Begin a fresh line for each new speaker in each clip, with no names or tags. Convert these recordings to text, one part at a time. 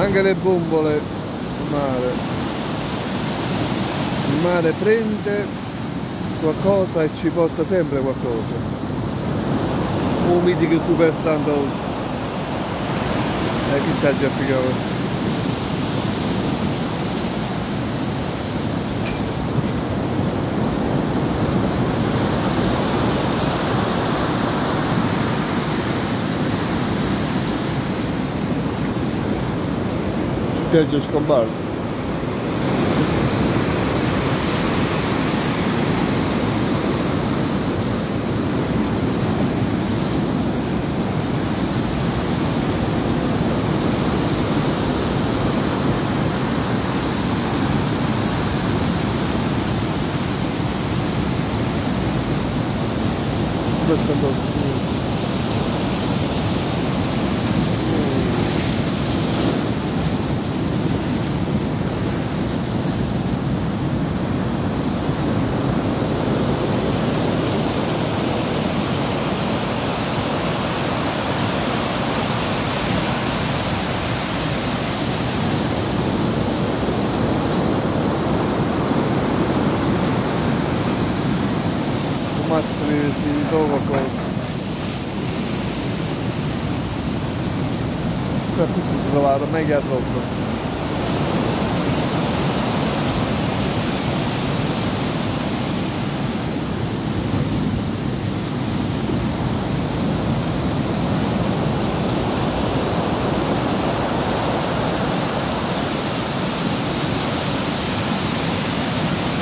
anche le bombole il mare. Il mare prende qualcosa e ci porta sempre qualcosa. Un mitico super santos. E chissà ci applicava ciężko bardzo. Bez sensu. Birisi Dovakov. Kapısız dolara mega toplu.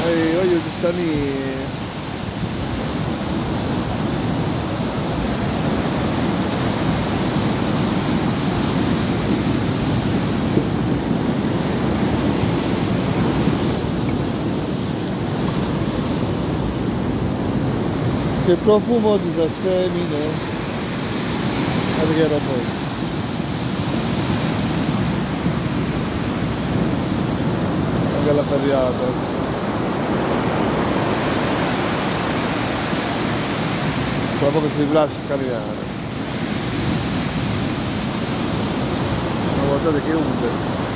Oi, oi, o Distani. Che profumo di semine guarda che era fuori. Anche la ferriata. Tra poco si lascia camminare ma guardate che onde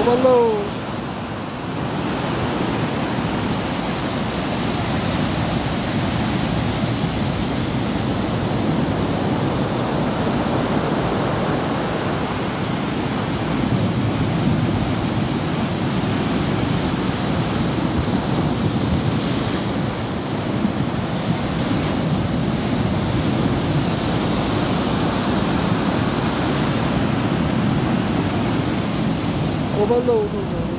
Overload. バンド